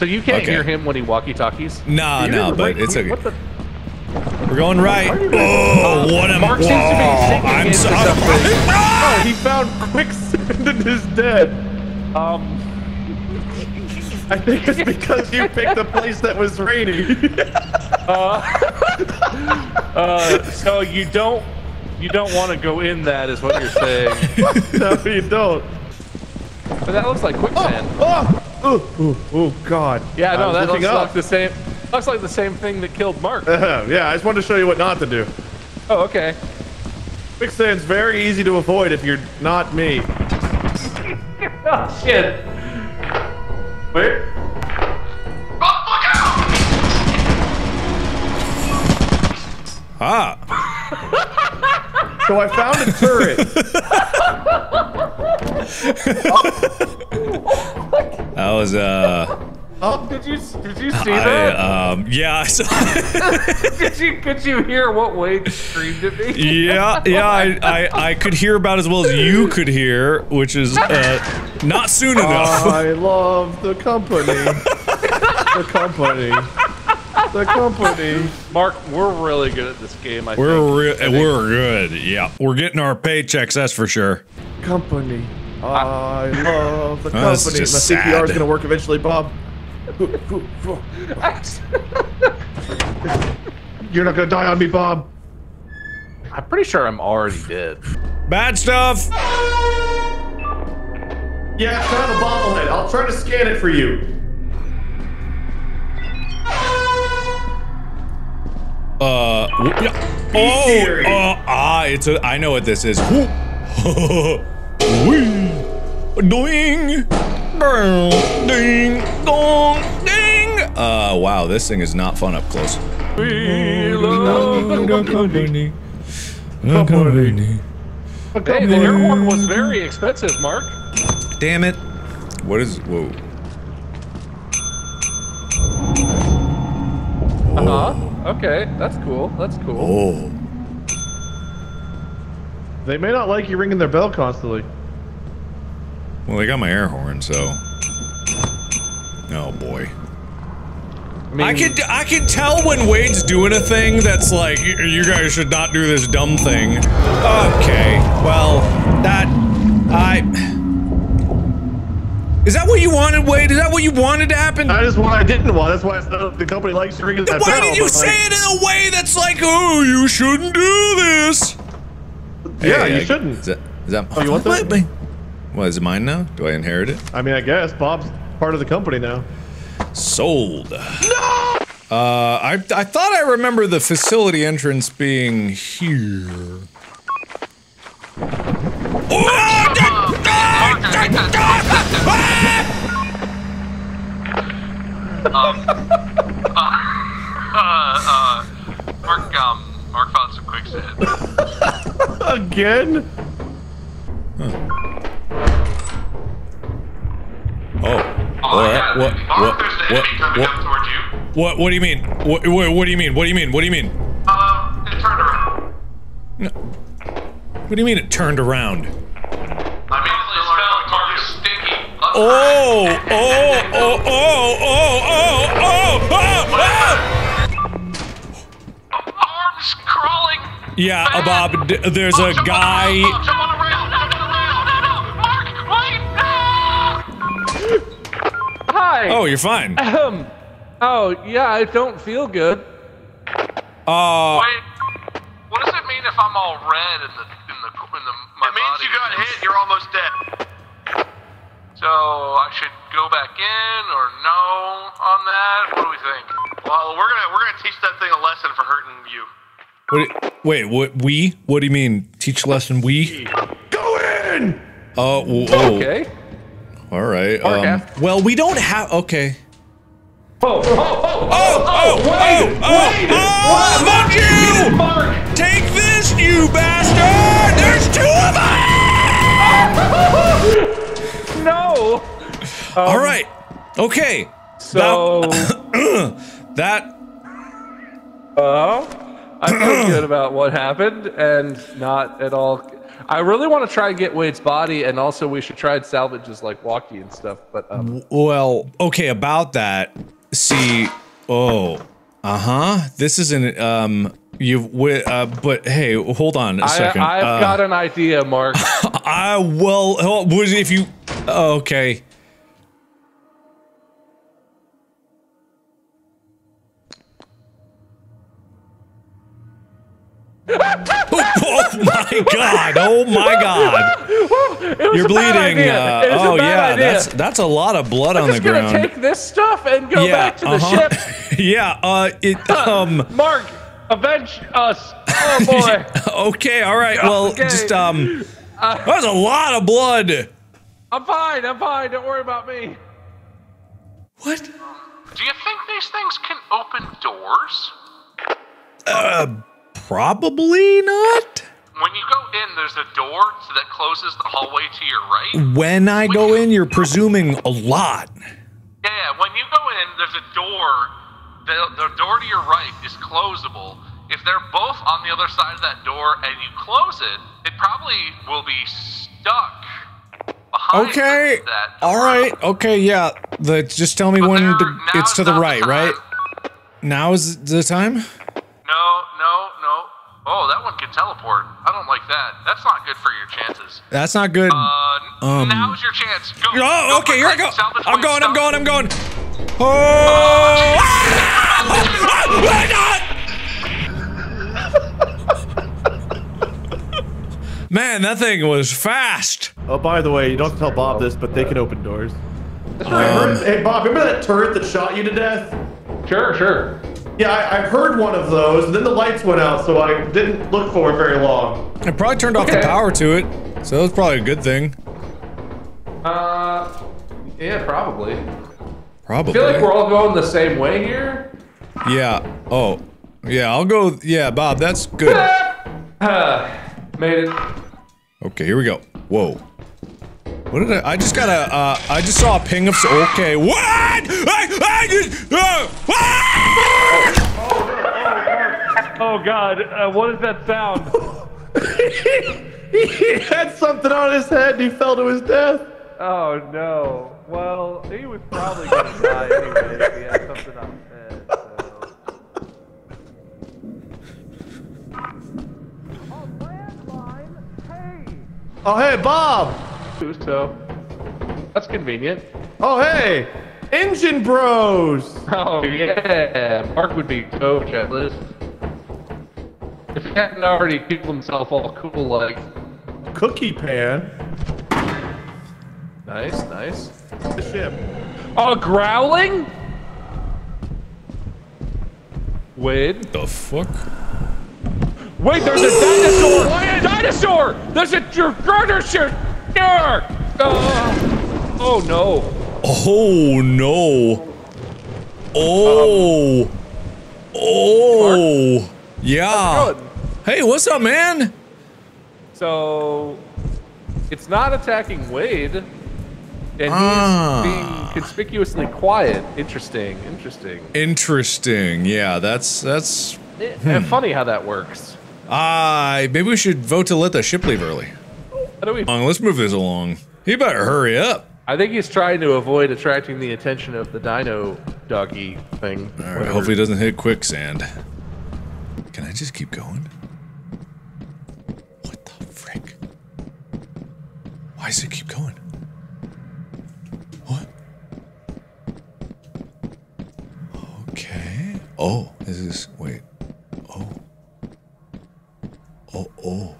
So you can't Okay. hear him when he walkie-talkies. No, You no, didn't but like- it's okay. What the? We're going right. Why are Oh, what am Mark seems to be I'm into so something. oh, he found quicksand and is dead. Um, I think it's because you picked a place that was raining. uh, so you don't you don't want to go in that, is what you're saying. no, you don't. But that looks like quicksand. Oh, oh, oh, oh God. yeah, no, that looks up. like the same. Looks like the same thing that killed Mark. Uh, yeah, I just wanted to show you what not to do. Oh, okay. Quicksand's very easy to avoid if you're not me. Oh shit. Wait. Ah. So I found a turret. That was uh Oh, did you did you see I, that? um yeah, I saw did you could you hear what Wade screamed at me? Yeah, yeah, I, I I could hear about as well as you could hear, which is uh not soon enough. I love the company. the company. The company. Mark, we're really good at this game. I We're think. re- we're good. Yeah, we're getting our paychecks. That's for sure. Company. I love the Oh, company. My just CPR is gonna work eventually, Bob. You're not gonna die on me, Bob. I'm pretty sure I'm already dead. Bad stuff. Yeah, I found a bobblehead. I'll try to scan it for you. Uh, yeah. oh, uh, ah, it's a. I know what this is. Whoo. Wee. Doing. Ding. Ding. Dong. Ding. Uh, wow, this thing is not fun up close. We love the company. Company. Hey, the air horn was very expensive, Mark. Damn it. What is. Whoa. Uh huh. Okay, that's cool. That's cool. Oh. They may not like you ringing their bell constantly. Well, they got my air horn, so. Oh boy. I, mean, I can I can tell when Wade's doing a thing that's like you guys should not do this dumb thing. Okay, well that I is that what you wanted, Wade? Is that what you wanted to happen? That is what I didn't want. That's why I said the company likes to ringing that bell. Why did you but, like, say it in a way that's like, oh, you shouldn't do this? Yeah, Hey, you I- shouldn't. Is that, is that Oh, you want that? What, what, is it mine now? Do I inherit it? I mean, I guess Bob's part of the company now. Sold. No! Uh, I, I thought I remember the facility entrance being here. Uh, uh, Mark, um, Mark found some quicksand. Again? Oh. Oh, What- yeah. what- what- what- what- up towards you. What what do you mean? What, what what do you mean? What do you mean? What do you mean? Uh, it turned around. What do you mean it turned around? Left Oh, oh, oh, oh, oh, oh, oh, oh, Arms crawling. Yeah, uh, Bob, there's Oh, a guy. Oh. Hi. Oh, you're fine. Um. Oh yeah, I don't feel good. Uh, Wait. What does it mean if I'm all red in the in the in the my It means body? you got hit. You're almost dead. So I should go back in or no on that? What do we think? Well, we're gonna we're gonna teach that thing a lesson for hurting you. what, wait, what? We? What do you mean? Teach lesson? We? Go in! Oh, w- oh, Okay. all right. Um, well, we don't have. Okay. Oh, oh, oh, Oh, oh, Wade! oh, oh, Wade! oh, What? fuck you! Mark! Take this, you bastard! There's two of them! No! All right. Okay. So, That. uh, I feel good about what happened and not at all. I really want to try and get Wade's body, and also we should try and salvage his like walkie and stuff. But um, Well, okay, about that. See, oh, uh huh. This isn't um. You've uh, but hey, hold on a second. I, I've uh, got an idea, Mark. I well, oh, if you oh, okay. Oh, oh my god! Oh my god! You're bleeding. Uh, It was a oh yeah, idea. that's that's a lot of blood on I'm the just gonna take this stuff and go yeah, back to the uh-huh. ship. yeah. Uh, it um. Mark, avenge us! Oh boy. Okay, all right. Well, Okay. just um, that was a lot of blood. I'm fine. I'm fine. Don't worry about me. What? Do you think these things can open doors? Probably not. When you go in, there's a door that closes the hallway to your right. When I go in, you're presuming a lot. Yeah, when you go in, there's a door. The, the door to your right is closable. If they're both on the other side of that door and you close it, it probably will be stuck Okay. that. All Okay. Yeah. The just tell me But when to, it's to the right, right? time. Now is the time. Oh, that one can teleport. I don't like that. That's not good for your chances. That's not good. Uh, Um. now's your chance. Go. oh, go okay. for Here I go. I'm going. I'm going. I'm going. Oh! Man, that thing was fast. Oh, by the way, you don't tell Bob this, but they can open doors. That's I right. heard, hey, Bob, remember that turret that shot you to death? Sure, sure. Yeah, I, I heard one of those, and then the lights went out, so I didn't look for it very long. I probably turned off the power to it, so that was probably a good thing. Uh, yeah, probably. Probably. I Probably. feel like we're all going the same way here. Yeah. Oh. Yeah, I'll go. Yeah, Bob, that's good. Uh, made it. Okay, here we go. Whoa. What did I? I just got a. Uh, I just saw a ping of. Okay. What? I, I just. Uh, ah! Oh God, uh, what is that sound? he had something on his head and he fell to his death. Oh no. Well, he was probably gonna die anyway if he had something on his head. So. Oh, hey, Bob. So that's convenient. Oh, hey. Engine Bros. Oh yeah, Mark would be so jealous if he hadn't already killed himself all cool like. Cookie Pan. Nice, nice. The ship. Oh, growling? Wade. The fuck? Wait, there's a dinosaur! Dinosaur! There's a dinosaur! Oh, oh no. Oh no. Oh. Oh. Yeah. Hey, what's up, man? So, it's not attacking Wade, and he's Ah. being conspicuously quiet. Interesting, interesting. Interesting. Yeah, that's that's. And funny how that works. Ah, maybe we should vote to let the ship leave early. How do we? Let's move this along. You better hurry up. I think he's trying to avoid attracting the attention of the dino doggy thing. All right, hopefully it doesn't hit quicksand. Can I just keep going? What the frick? Why does it keep going? What? Okay. Oh, this is wait. Oh. Oh, oh.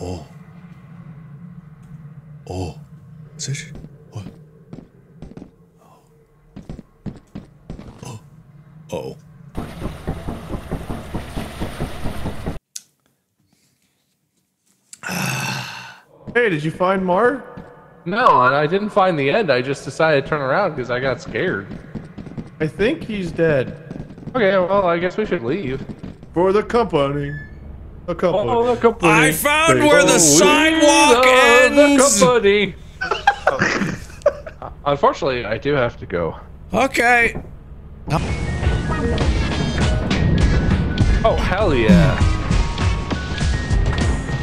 Oh. Oh. Is this? Oh. Hey, did you find Mark? No, and I didn't find the end. I just decided to turn around because I got scared. I think he's dead. Okay, well, I guess we should leave. For the company. Oh, the company. Oh, the company. I found where the Oh, we sidewalk are ends. The company. Uh, unfortunately, I do have to go. Okay. Oh, hell yeah.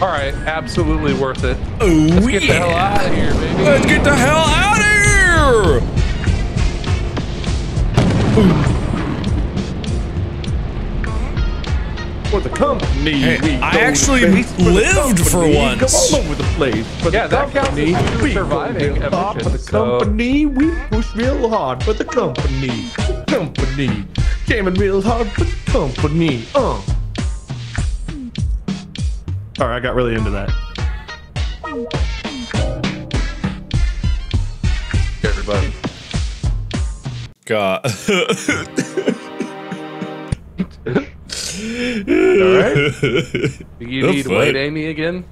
Alright, absolutely worth it. Oh Let's get the hell out of here, baby. Let's get the hell out of here! For the company. Hey, we I actually space for lived for company. once. Come all over the place. For Yeah, the that company. as you we go surviving real hard For the mission, so- company, we push real hard for the company. Company. Jamming real hard for the company. Uh. Alright, I got really into that. Everybody. God. Alright? You The need fuck? Wait Amy again?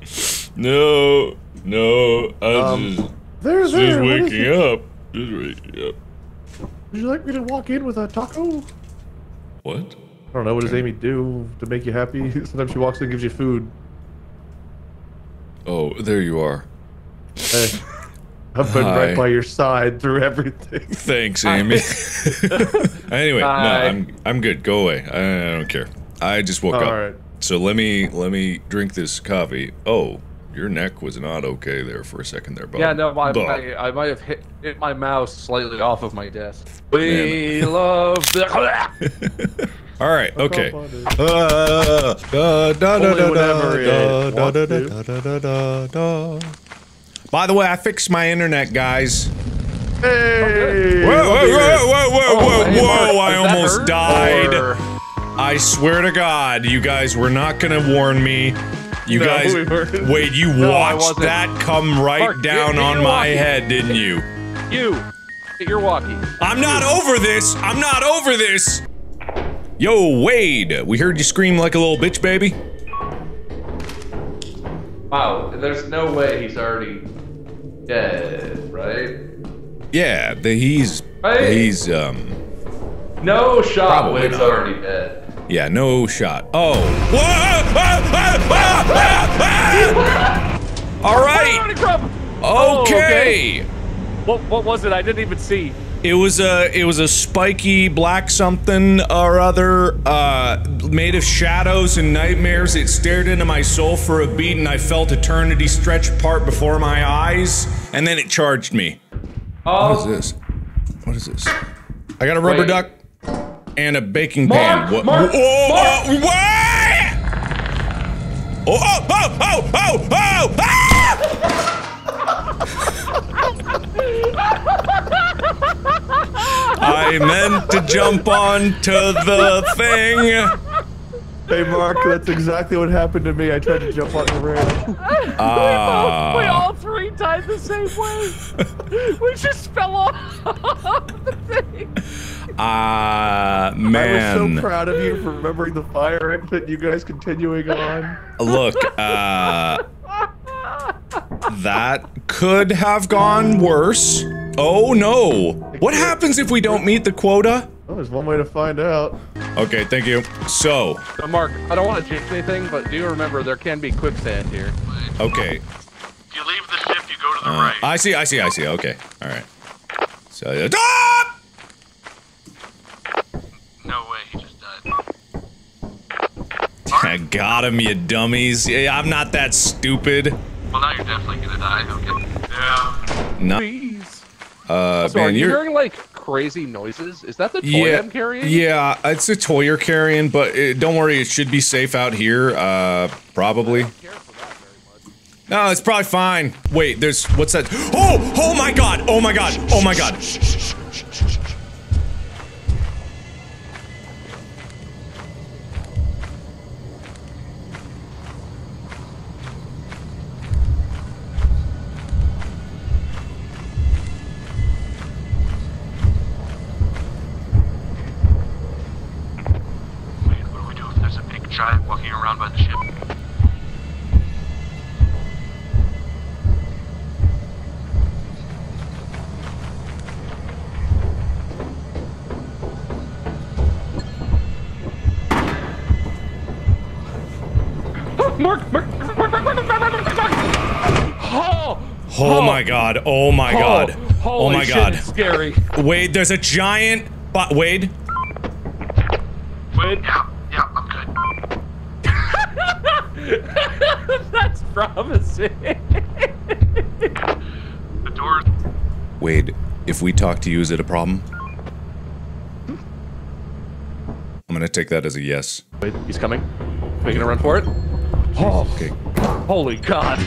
no, no, I Um, just, There, there. what is waking up. Just waking up. Would you like me to walk in with a taco? What? I don't know. What does Amy do to make you happy? Sometimes she walks in and gives you food. Oh, there you are. Hey, I've been Hi. right by your side through everything. Thanks, Amy. anyway, no, I'm I'm good. Go away. I, I don't care. I just woke All up. right. So let me let me drink this coffee. Oh, your neck was not okay there for a second there, Bob. Yeah, no, my, Bob. my, I might have hit, hit my mouse slightly off of my desk. We love the. All right. Okay. Uh. By the way, I fixed my internet, guys. Hey! Whoa, whoa, look here. whoa, whoa, whoa, whoa, hey, Mark, whoa! I does that almost hurt, died. Or- I swear to God, you guys were not gonna warn me. You No, guys, we wait, you No, watched wasn't. that come right Mark, down get- get on my walkie. head, didn't you? You! Get your walkie. I'm not over this. I'm not over this. Yo, Wade, we heard you scream like a little bitch, baby. Wow, there's no way he's already dead, right? Yeah, the, he's Hey. he's um No shot Probably Wade's already dead. Yeah, no shot. Oh. All right. Oh, Okay. What, what was it? I didn't even see. It was a it was a spiky black something or other, uh, made of shadows and nightmares. It stared into my soul for a beat, and I felt eternity stretch apart before my eyes, and then it charged me. Oh. What is this? What is this? I got a rubber Wait. duck and a baking Mark, pan. What? Mark, oh, Mark. oh, what? Oh, oh, oh, oh, oh, oh, ah! I meant to jump onto the thing. Hey, Mark, that's exactly what happened to me. I tried to jump on the rail. Ah. we all three died the same way. we just fell off the thing. Ah, I was so proud of you for remembering the fire exit. You guys continuing on. Look, uh, that could have gone worse. Oh no. What happens if we don't meet the quota? Oh, there's one way to find out. Okay, thank you. So, So Mark, I don't want to change anything, but do you remember there can be quicksand here. okay. If you leave the ship, you go to the Uh, right. I see, I see, I see. Okay, all right. So, ah! No way, he just died. I got him, you dummies. Yeah, I'm not that stupid. Well, now you're definitely gonna die. Okay. Yeah. No, Please. uh, So are man, you you're. hearing like crazy noises? Is that the toy Yeah, I'm carrying? yeah, it's a toy you're carrying, but uh don't worry, it should be safe out here. Uh, probably. care for that very much. No, it's probably fine. Wait, there's what's that? Oh, oh my god! Oh my god! Oh my god! try walking around by the ship. Mark, Oh, my god. Oh my god. Oh my god. Scary. Wade, there's a giant but Wade. Wade. That's promising. The doors. Wade, if we talk to you, is it a problem? I'm gonna take that as a yes. Wait, he's coming. Making a run for it. Oh, Okay. holy God.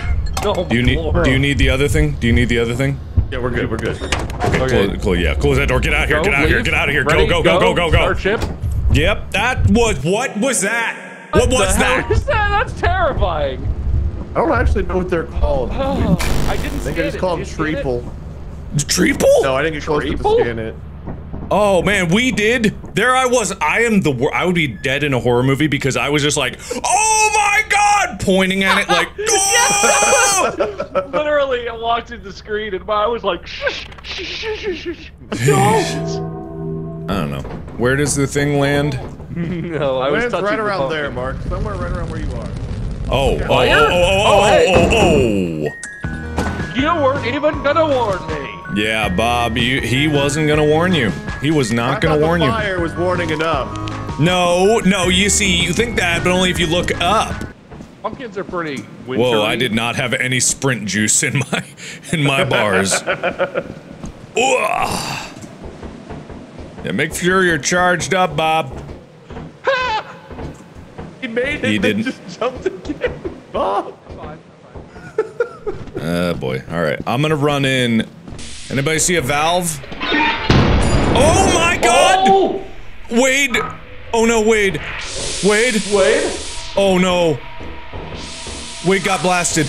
Oh, Do you need do you need the other thing? Do you need the other thing? Yeah, we're good. We're good. Okay, Okay. Close, close, yeah, close that door. Get out of here. Go, get out of here. Get out of here. Ready, go, go, go, go, go, go. Start ship. Yep, that was what was that? What the was hell that? is that? That's terrifying. I don't actually know what they're called. I Oh, I didn't think scan I just it. called Did them you scan it? treeple. No, I didn't get close enough to scan it. Oh man, we did. There I was. I am the. wor- I would be dead in a horror movie because I was just like, oh my god, pointing at it like, oh! Literally, I walked in the screen and I was like, shh, shh, shh, shh, shh, shh. Don't. I don't know. Where does the thing land? No, oh, I was touching right around button. there, Mark. Somewhere right around where you are. Oh, oh, oh, Fire? oh, oh, Oh, oh, hey. oh, oh. You weren't even gonna warn me. Yeah, Bob, you, he wasn't gonna warn you. He was not I gonna thought warn the you. fire was warning enough. No, no, you see, you think that, but only if you look up. Pumpkins are pretty wintry. Whoa, I did not have any sprint juice in my in my bars. Ugh. Yeah, make sure you're charged up, Bob. He made it. Didn't. Just jumped again. Oh. Uh boy. Alright. I'm gonna run in. Anybody see a valve? Oh my god! Oh! Wade! Oh no, Wade! Wade! Wait. Oh no. Wade got blasted.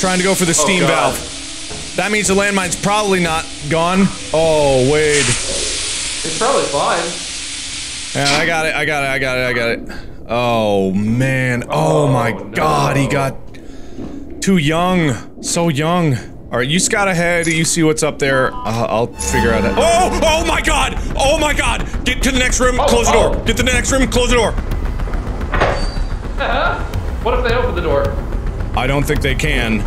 Trying to go for the steam God. valve. That means the landmine's probably not gone. Oh, Wade. It's probably fine. Yeah, I got it, I got it, I got it, I got it. Oh man. Oh, my no. god, he got too young. So young. Alright, you scout ahead, you see what's up there. Uh, I'll figure out. Oh! Oh my god! Oh my god! Get to the next room, close the door. oh. Get to the next room, close the door. What if they open the door? I don't think they can.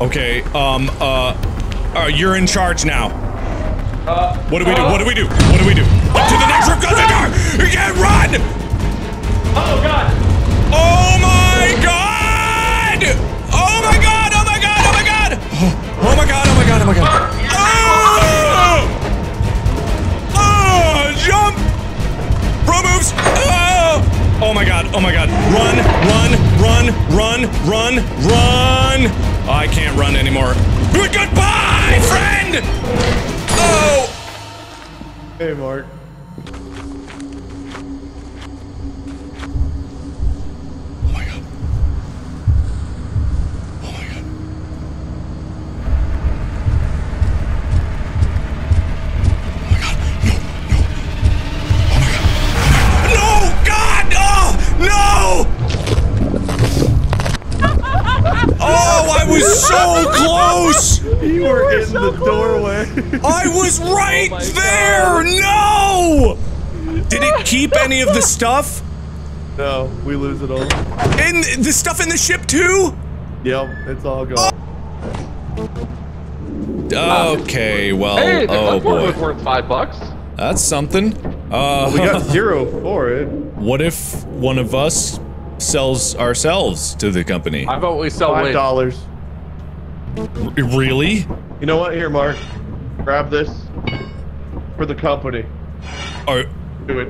Okay, um, uh, uh, you're in charge now. Uh, What do we do? What do we do? What do we do? Up to the next room, close the door! You can't run! Oh God! Oh my god! Oh my god! Oh my god! Oh my god! Oh my god! Oh my god! Oh my god! Oh! Oh! Jump! Bro moves! Oh! Oh my god! Oh my god! Run! Run! Run! Run! Run! Run! I can't run anymore. Goodbye, friend! Oh! Hey, Mark. The doorway. I was right my there! No! Did it keep any of the stuff? no, we lose it all. And the stuff in the ship too? Yep, it's all gone. Okay, well, Hey, the oh boy. was worth five bucks. That's something. Uh, We got zero for it. what if one of us sells ourselves to the company? I vote we sell Five dollars. Really? You know what? Here, Mark. Grab this for the company. Or, Do it.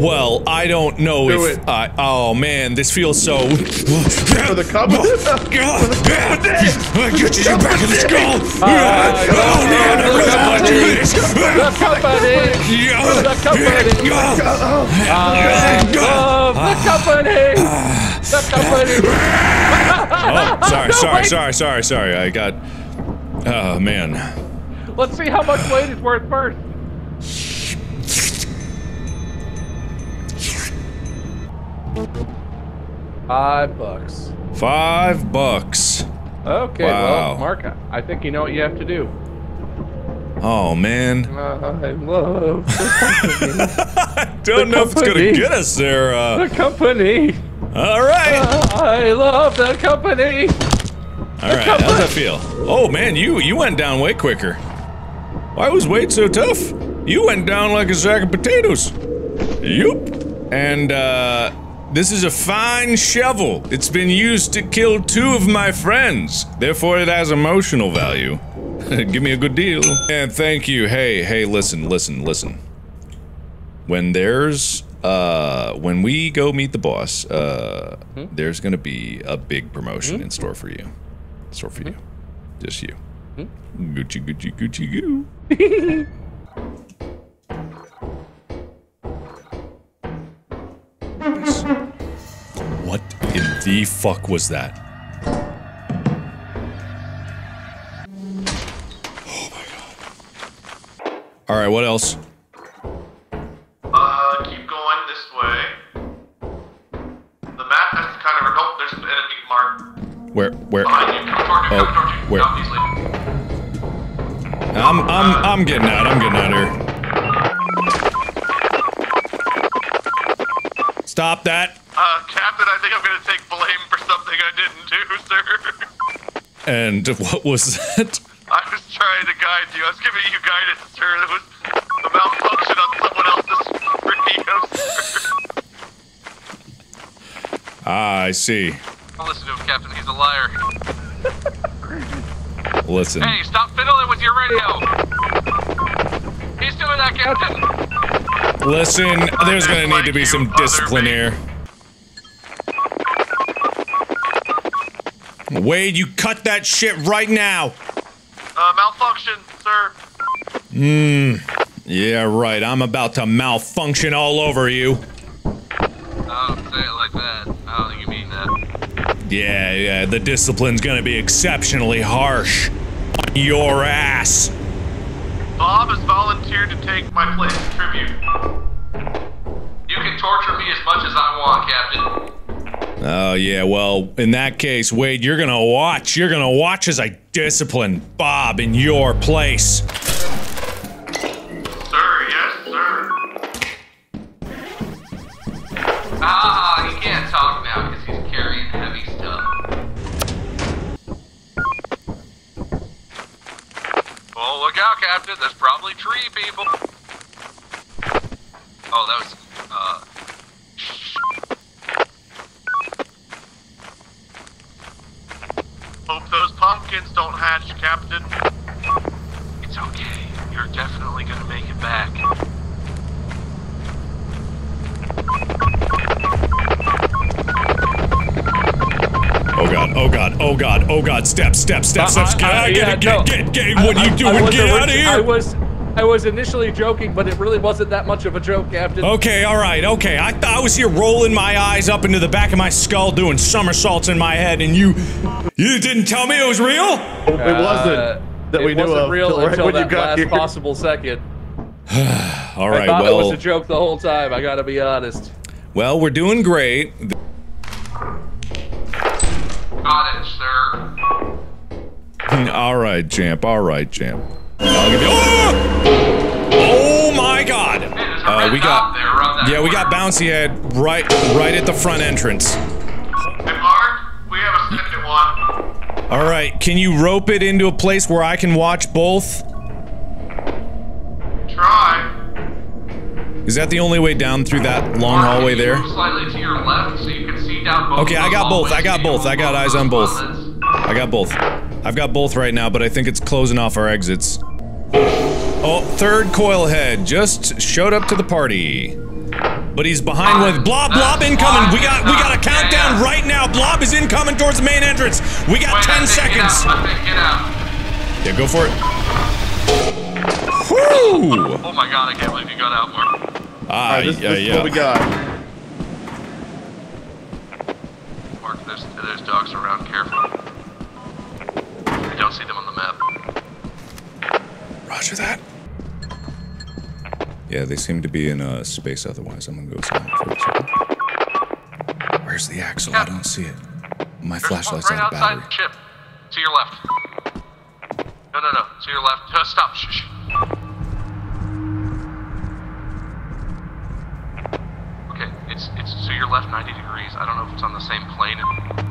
well, I don't know Do if it. I. Oh man, this feels so. For the company. Get you back in the skull! Uh, oh man, I really want to do this! The ah, company! Yeah. The company! I love the company! The company! Oh, sorry, No, sorry, wait. sorry, sorry, sorry. I got. Oh man. Let's see how much weight is worth first. Five bucks. Five bucks. Okay, Wow. well, Mark, I think you know what you have to do. Oh man. I love the Don't know if it's gonna get us there. Uh, company. All right. I love the company. All right. How's that feel? Oh man, you you went down way quicker. Why was Wade so tough? You went down like a sack of potatoes. Yup. And uh, This is a fine shovel. It's been used to kill two of my friends. Therefore, it has emotional value. Give me a good deal. And thank you. Hey, hey, listen, listen, listen. When there's, uh, when we go meet the boss, uh, there's gonna be a big promotion in store for you. In store for you. Just you. Gucci, Gucci, Gucci, goo. What in the fuck was that? Oh my god. Alright, what else? This way. The map has kind of. Oh, there's an enemy mark Where, where? behind you. Toward you. Oh, toward you. where? I'm, I'm, I'm getting out, I'm getting out here. Stop that. Uh, Captain, I think I'm gonna take blame for something I didn't do, sir. And what was that? I was trying to guide you. I was giving you guidance, sir. There was a malfunction on someone else's radio, sir. Ah, I see. Don't listen to him, Captain. He's a liar. Listen. Hey, stop fiddling with your radio. He's doing that, Captain. Listen, there's gonna need to be some discipline here. Wade, you cut that shit right now! Uh, malfunction, sir. Mmm. Yeah, right. I'm about to malfunction all over you. Yeah, yeah, the discipline's gonna be exceptionally harsh. On your ass. Bob has volunteered to take my place as tribute. You can torture me as much as I want, Captain. Oh, yeah, well, in that case, Wade, you're gonna watch. You're gonna watch as I discipline Bob in your place. Steps. Get Uh, uh, out, yeah, get, no. get, get, get, what are you I- I doing? was Get out of I here! was, I was initially joking, but it really wasn't that much of a joke, Captain. Okay, alright, okay. I thought I was here rolling my eyes up into the back of my skull doing somersaults in my head, and you. You didn't tell me it was real? It wasn't that we Uh, it knew wasn't of real till right until when you that got last here. possible second. I Alright, thought it was a joke the whole time. I gotta be honest. Well, we're doing great. Got it, sir. Alright, champ, alright, champ. I'll give you. Oh! Oh my god! Uh, we got. there around that Yeah, we got bouncy head right, right at the front entrance. Hey, Mark, we have a second one. All right, can you rope it into a place where I can watch both? Try. Is that the only way down through that long hallway there? Slightly to your left so you can see down both Okay, I got both. I got both. I got eyes on both. I got both. I've got both right now, but I think it's closing off our exits. Oh, third coil head just showed up to the party. But he's behind with Blob Blob incoming. We got we got a countdown right now. Blob is incoming towards the main entrance. We got 10 seconds. Get out. I think get out. Yeah, go for it. Whoo! Oh my god, I can't believe you got out, Mark. Ah, Alright, this, yeah, this is yeah. what we got. Mark, there's, there's dogs around. Careful. I don't see them on the map. Roger that. Yeah, they seem to be in uh, space otherwise. I'm gonna go a second. Where's the axle? I don't see it. My There's flashlight's right out of outside battery. the ship. To your left. No, no, no. To your left. Uh, stop. Shh, shh. Okay, it's it's to your left 90 degrees. I don't know if it's on the same plane.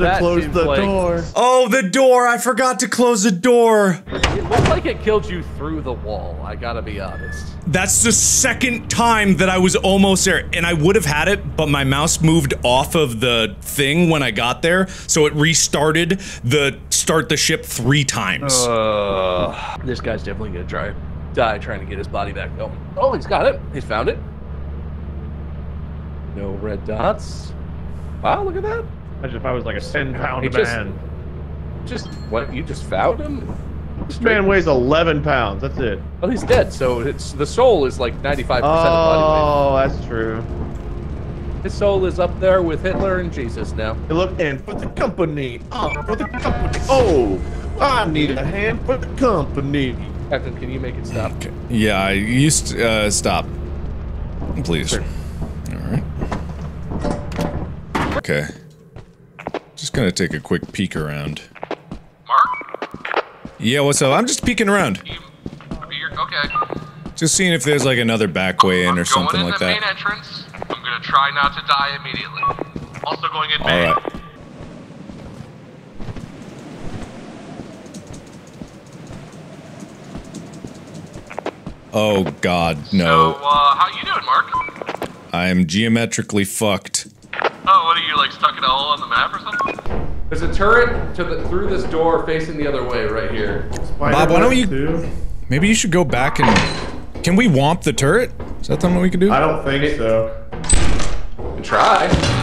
Should That have closed the like- door. Oh, the door! I forgot to close the door. It looked like it killed you through the wall. I gotta be honest. That's the second time that I was almost there, and I would have had it, but my mouse moved off of the thing when I got there, so it restarted the start the ship three times. Uh, this guy's definitely gonna try die trying to get his body back going. Oh, he's got it. He's found it. No red dots. Wow, look at that. Imagine if I was like a 10 pound He just- man. Just what? You just found him? This man weighs 11 pounds. That's it. Well, he's dead. So it's the soul is like 95% of body weight. Oh, that's true. His soul is up there with Hitler and Jesus now. Hey, look, and for the company. Oh, for the company. Oh, I need a hand for the company. Captain, can you make it stop? Yeah, I used uh, stop, please. All right. Okay. Just gonna take a quick peek around. Mark, Yeah, what's up? I'm just peeking around, okay. just seeing if there's like another back way in I'm or something in like the main that. entrance. I'm gonna try not to die immediately. Also going in All main. right. Oh God, So, no! uh, how you doing, Mark? I am geometrically fucked. What are you like stuck in a hole on the map or something? There's a turret to the through this door facing the other way right here. Bob, why don't you- Too? Maybe you should go back and. Can we womp the turret? Is that something we can do? I don't think so. You can try.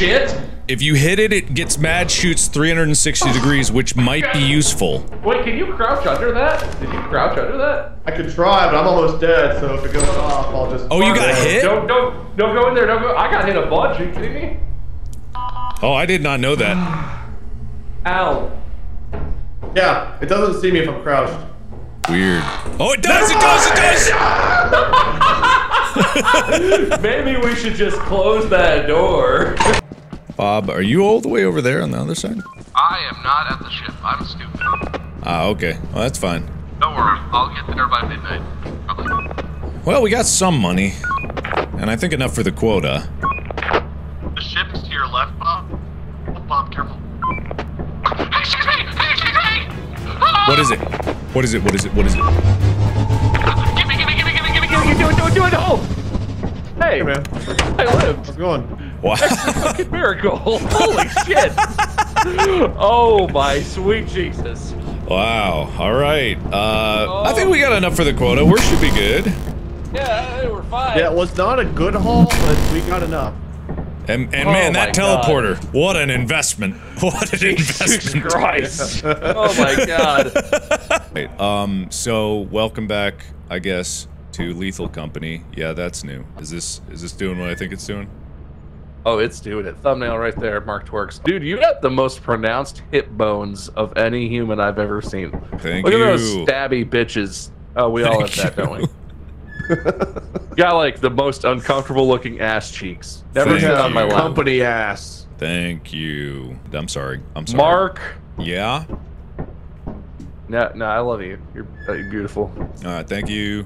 Shit? If you hit it, it gets mad, shoots 360 degrees, which might be useful. Wait, can you crouch under that? Did you crouch under that? I could try, but I'm almost dead, so if it goes off, I'll just. Oh, you got hit? Don't don't don't go in there. Don't go. I got hit a bunch. Are you kidding me? Oh, I did not know that. Ow. Yeah, it doesn't see me if I'm crouched. Weird. Oh, it does! It does! It does! Maybe we should just close that door. Bob, are you all the way over there on the other side? I am not at the ship. I'm stupid. Ah, okay. Well, that's fine. Don't worry. I'll get there by midnight. Probably. Well, we got some money. And I think enough for the quota. The ship is to your left, Bob. Oh, Bob, careful. Hey, excuse me! Hey, excuse me! Ah! What is it? What is it? What is it? What is it? Give me, give me, give me, give me, give me, give me, do it, do it, do it. Hey, Hey, man. I lived. How's it going? Wow. Fucking miracle. Holy shit. Oh my sweet Jesus. wow. All right. Uh, I think we got enough for the quota. We should be good. Yeah, we're fine. Yeah, it was not a good haul, but we got enough. And, and Oh man, that my God. teleporter. What an investment. What an Jesus investment. Christ. Oh my god. Right, um, so welcome back, I guess, to Lethal Company. Yeah, that's new. Is this is this doing what I think it's doing? Oh, it's doing it. Thumbnail right there, Mark Twerks. Dude, you got the most pronounced hip bones of any human I've ever seen. Thank Look you. Look at those stabby bitches. Oh, we all have Thank that, don't we? got like the most uncomfortable looking ass cheeks. Never Thank sit on my you. lap. Company ass. Thank you. I'm sorry. I'm sorry. Mark. Yeah. No, no, I love you. You're, uh, you're beautiful. All right. Thank you.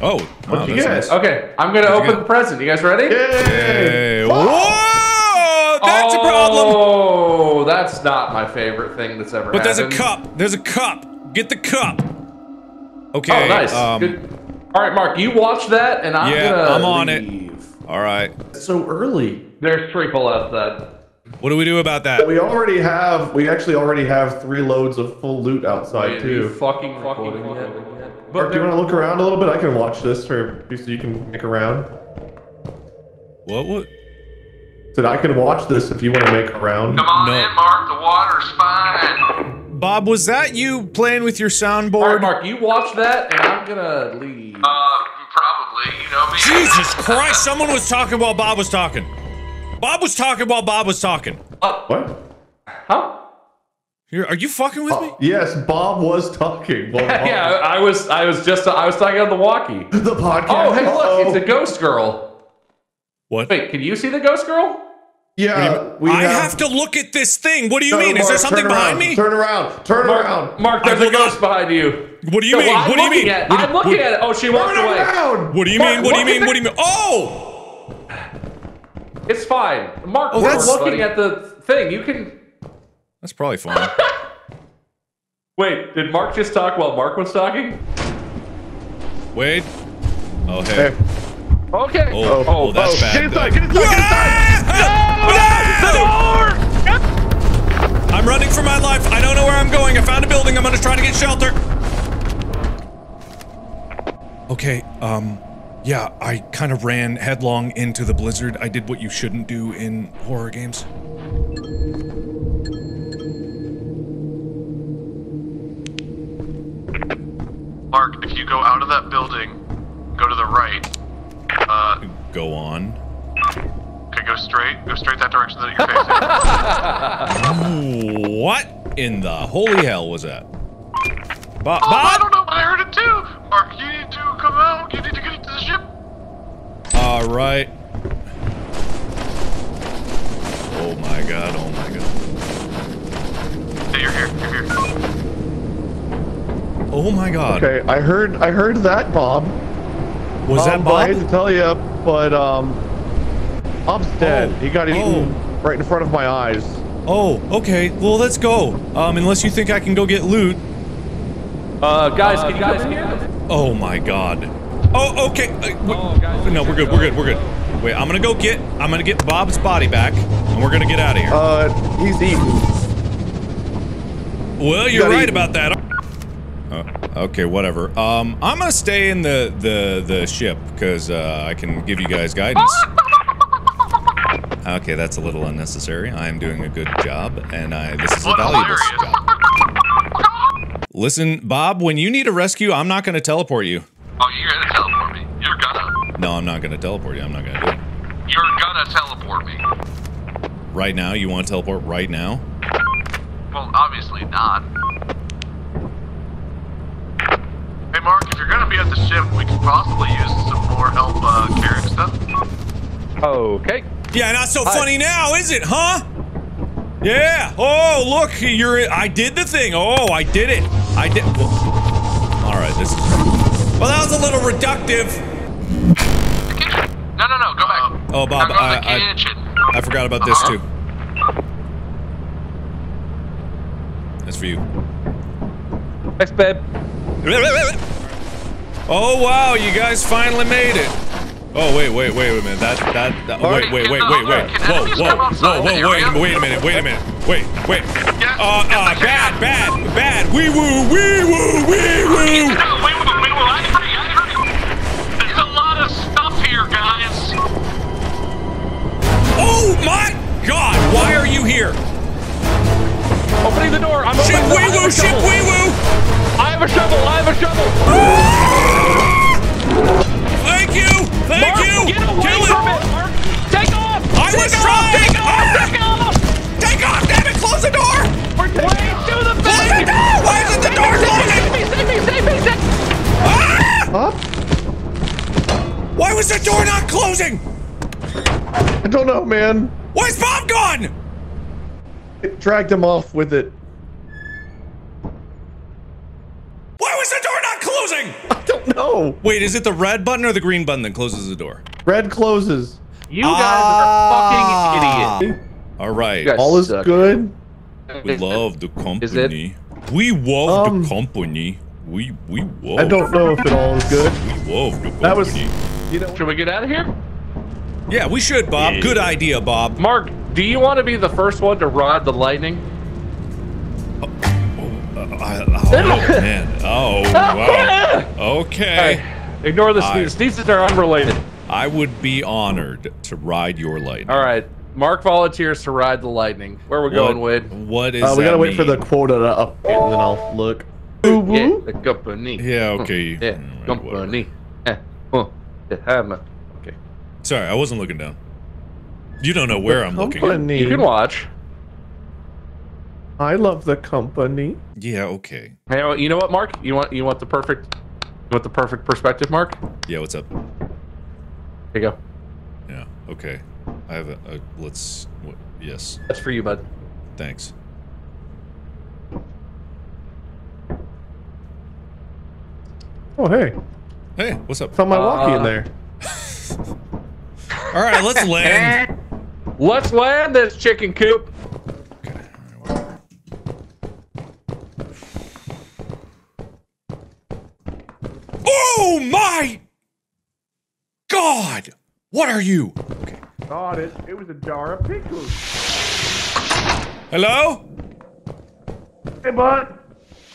Oh, wow, you that's nice. Okay, I'm gonna you open the present. You guys ready? Hey. Whoa! That's a problem. Oh, that's not my favorite thing that's ever But there's a cup. There's a cup. Get the cup. Okay. Oh, nice. Um, Good. All right, Mark, you watch that, and I'm Yeah, gonna I'm on it. leave. All right. So early. There's triple outside. What do we do about that? We already have. We actually already have three loads of full loot outside Wait, too. fucking fucking yet? Mark, do you want to look around a little bit? I can watch this for so you can make around. What? What? Said I can watch this if you want to make around. Come on No. in, Mark. The water's fine. Bob, was that you playing with your All right, soundboard? Mark, you watch that, and I'm gonna leave. Uh, probably. You know me. Jesus Christ! Someone was talking while Bob was talking. Bob was talking while Bob was talking. Uh, what? Huh? You're, are you fucking with uh, me? Yes, Bob was talking. Well, Bob- yeah, I was, I was just, I was talking on the walkie. The podcast. Oh, hey, look, Uh-oh. it's a ghost girl. What? Wait, can you see the ghost girl? Yeah, uh, we I have to look at this thing. What do you No, mean? Is there something behind me? Turn around. Turn around. Mark, there's a will not- ghost behind you. What do you No, mean? I'm What do you mean? At, What- I'm looking what- at it. Oh, she walked away. around. What do you Mark, mean? What do you mean? at What do you mean? Oh! It's fine. Mark, Oh, we're that's- looking at the thing. You can. That's probably fine. Wait, did Mark just talk while Mark was talking? Wait. Oh, hey. Hey. Okay. Oh, oh, that's oh, bad. get inside, get inside, get Ah! I'm running for my life. I don't know where I'm going. I found a building. I'm gonna try to get shelter. Okay, um, yeah, I kind of ran headlong into the blizzard. I did what you shouldn't do in horror games. Mark, if you go out of that building, go to the right. Uh, Go on. okay, go straight. Go straight that direction that you're facing. What in the holy hell was that? Bob, Oh, I don't know, but I heard it too. Mark, you need to come out. You need to get into the ship. All right. Oh my god, oh my god. Yeah, you're here. You're here. Oh my god. Okay, I heard I heard that, Bob. Was that Bob? I Bob? hate to tell you, but um, Bob's dead. Oh. He got eaten right in front of my eyes. Oh, okay. Well, let's go. Um, unless you think I can go get loot. Uh, guys, can you guys hear? Oh my god. Oh, okay. Uh, w- Oh, guys, no, we're good. We're good. We're good. Wait, I'm gonna go get. I'm gonna get Bob's body back, and we're gonna get out of here. Uh, he's eaten. well, you're right eat- about that. Uh, okay, whatever. Um, I'm gonna stay in the the the ship because uh, I can give you guys guidance. Okay, that's a little unnecessary. I am doing a good job, and I this is a valuable job. Listen, Bob, when you need a rescue, I'm not gonna teleport you. Oh, you're gonna teleport me. You're gonna. No, I'm not gonna teleport you. I'm not gonna do it. You're gonna teleport me. Right now, you want to teleport right now? Well, obviously not. Hey, Mark, if you're gonna be at the ship, we could possibly use some more help uh, carrying stuff. Okay. Yeah, not so Hi. funny now, is it, huh? Yeah. Oh, look, you're. I did the thing. Oh, I did it. I did. Well, all right, this is. Well, that was a little reductive. No, no, no, go back. Oh, Bob, Now go to I, the I. I forgot about this Uh-huh. too. That's for you. Thanks, babe. Oh wow, you guys finally made it. Oh wait, wait, wait a minute. That that, that wait, wait, wait, wait, wait. Can Whoa, whoa, whoa, whoa, wait, wait a minute, wait a minute, wait, wait. Uh, uh, bad, bad, bad. Wee woo, wee woo, wee woo. There's a lot of stuff here, guys. Oh my God! Why are you here? Opening the door. I'm Ship opening the wee I have woo, a ship shovel. wee woo. I have a shovel. I have a shovel. Thank you, thank Mark, you. Get away Kill from it. it, Mark. Take off. I take was off, trying. Take off. Take off. Take off, damn it! Close the door. We're way to the Close the door. Why isn't the door closing? Save me, save me, save me, save me. Ah! Huh? Why was the door not closing? I don't know, man. Why's Bob gone? It dragged him off with it. Why was the door not closing? I don't. Wait, is it the red button or the green button that closes the door? Red closes. You guys are fucking idiots. All right. All is suck. good. We love the Is it? company. We love Um, the company. We we love. I don't know if it all is good. We love the company. That was, you know. Should we get out of here? Yeah, we should, Bob. Good idea, Bob. Mark, do you want to be the first one to ride the lightning? Uh, I- oh man. Oh wow. Okay. Hey, ignore the I- sneezes. Sneezes are unrelated. I would be honored to ride your lightning. All right. Mark volunteers to ride the lightning. Where we going, Wade? What is Uh, we gotta wait for the mean? quota to update and then I'll look. Yeah, the company. Yeah, okay. Yeah, Mm, company. Oh, the hammer. Okay. Sorry, I wasn't looking down. You don't know where I'm looking. You can watch. I love the company. Yeah, okay. Hey, oh, you know what, Mark? You want you want the perfect you want the perfect perspective, Mark? Yeah, what's up? Here you go. Yeah, okay. I have a, a let's. What, yes, That's for you, bud. thanks. Oh, hey. Hey, what's up? Found my walkie in Uh, there. All right, let's land. Let's land this chicken coop. Oh my God! What are you? Okay. God, it, it was a jar of pickles. Hello? Hey, bud.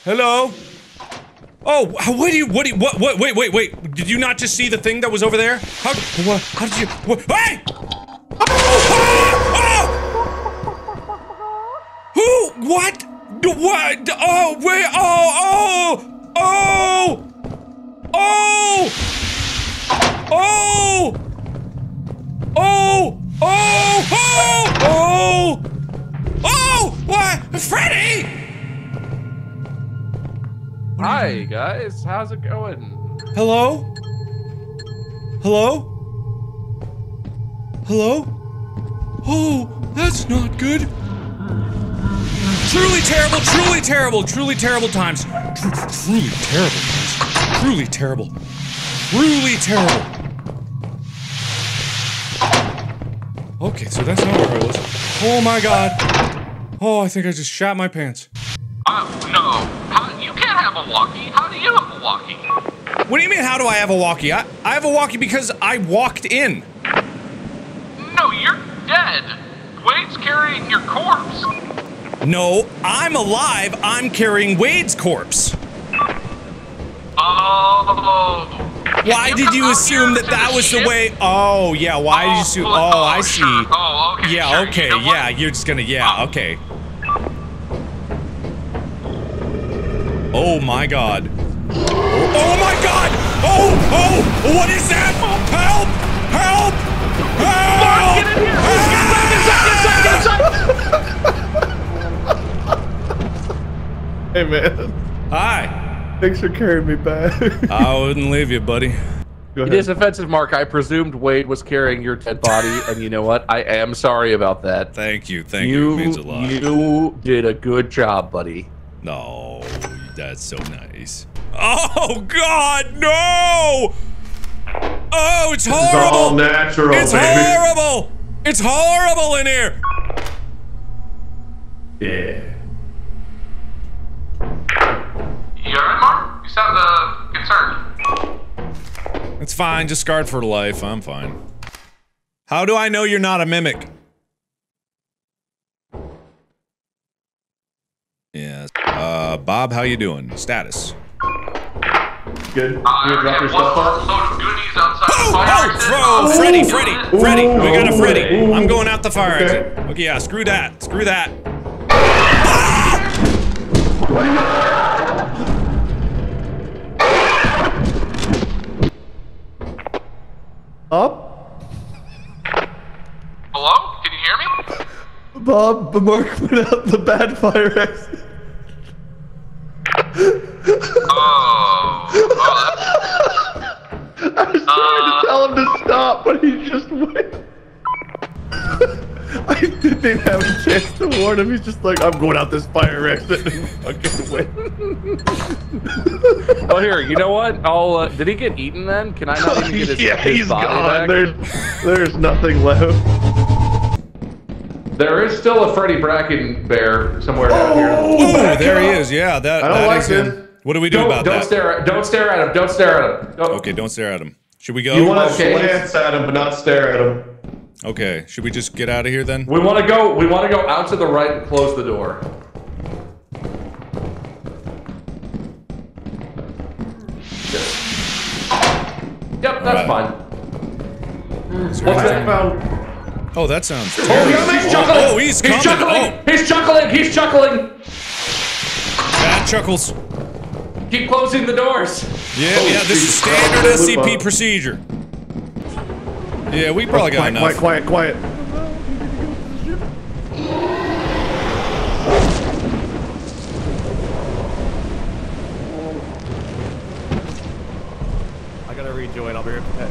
Hello? Oh, what do you, what do you, what, what, wait, wait, wait. Did you not just see the thing that was over there? How, what, how did you, what, hey! Ah! Who, what, what, oh, wait, oh, oh, oh, oh, oh, oh, oh, oh, oh, oh, what, Freddy! Hi guys, how's it going? Hello? Hello? Hello? Oh, that's not good. Hmm. Truly terrible, truly terrible, truly terrible times. Tru- truly terrible times. Truly terrible. Truly terrible. Okay, so that's not where I was. Oh my god. Oh, I think I just shot my pants. Uh, no. How, you can't have a walkie. How do you have a walkie? What do you mean, how do I have a walkie? I, I have a walkie because I walked in. No, you're dead. Wade's carrying your corpse. No, I'm alive. I'm carrying Wade's corpse. Oh. Why did you assume that that was the way? Oh, yeah. Why did you assume? well, Oh, I see. sure. Oh, okay. Yeah, okay. You know what? Yeah, you're just gonna. Yeah, okay. Oh my god. Oh, oh my god! Oh, oh! What is that? Oh, help! Help! Help! Get in here! Hey, man. Hi. Thanks for carrying me back. I wouldn't leave you, buddy. Go It ahead. is offensive, Mark. I presumed Wade was carrying your dead body, and you know what? I am sorry about that. Thank you. Thank you. It means a lot. you did a good job, buddy. No, that's so nice. Oh God, no! Oh, it's horrible! It's all horrible! natural, It's baby. horrible! It's horrible in here! Yeah. You alright, Mark? You sound uh, concerned. It's fine, just scarred for life. I'm fine. How do I know you're not a mimic? Yes. Uh, Bob, how you doing? Status. Good. Uh, you gonna drop your stuff off? load of outside the Oh, fire oh, exit. bro, Freddy, Freddy, Freddy, we got a Freddy. ooh. I'm going out the fire Okay. exit. Okay, yeah, screw that, screw that. Up? Hello? Can you hear me? Bob, Mark put out the bad fire exit. Oh. oh I was trying to uh. tell him to stop, but he just went. I didn't even have a chance to warn him. He's just like, I'm going out this fire exit and fucking went. Oh, here, you know what? I'll. Uh, did he get eaten then? Can I not even get his, yeah, his he's body gone. back? There's, there's nothing left. There is still a Freddy Bracken bear somewhere down here. Oh, there he is. Yeah, that. I don't that like is him. this. What do we do Don't, about don't that? stare at. Don't stare at him. Don't stare at him. Don't- Okay, don't stare at him. Should we go? You want to Okay. glance at him, but not stare at him. Okay, should we just get out of here then? We want to go. We want to go out to the right and close the door. Yep, that's Alright. fine. What's anything- that? Oh, that sounds Oh, he's chuckling. Oh, he's coming. chuckling. Oh, He's chuckling. He's chuckling. bad chuckles. Keep closing the doors. Yeah, Oh, yeah, this is standard SCP procedure. Yeah, we probably oh, got quiet, enough. quiet, quiet, quiet. I gotta rejoin. I'll be right back.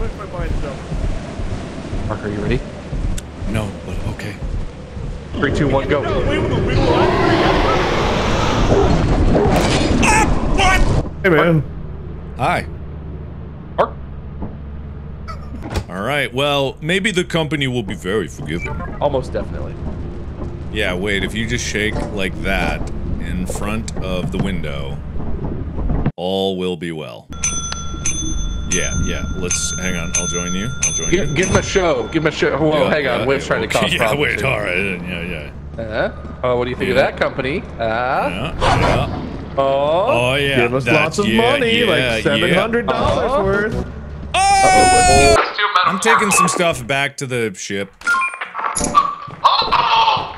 Where's my mind jump? Mark, are you ready? No, but okay. Three, two, one, go. We will, we will. Hey, man. Hi. Mark. All right. Well, maybe the company will be very forgiving. Almost definitely. Yeah, wait, if you just shake like that in front of the window, all will be well. Yeah, yeah, let's hang on. I'll join you. I'll join Give, you. give him a show. Give him a show. Whoa, Yeah, hang on. yeah, Whip's yeah, trying to okay, cause Yeah, problems. wait, all right. Yeah, yeah. Uh, oh, what do you think Yeah. of that company? Uh, Yeah, yeah. oh, Oh, yeah. Give us that's- lots of yeah, money, yeah, like seven hundred dollars Uh-huh. worth. Oh! Let's I'm taking some stuff back to the ship. Oh, oh!